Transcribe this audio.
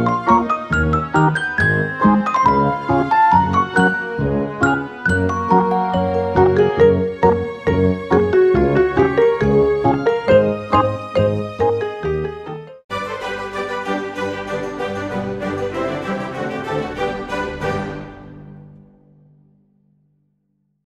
you.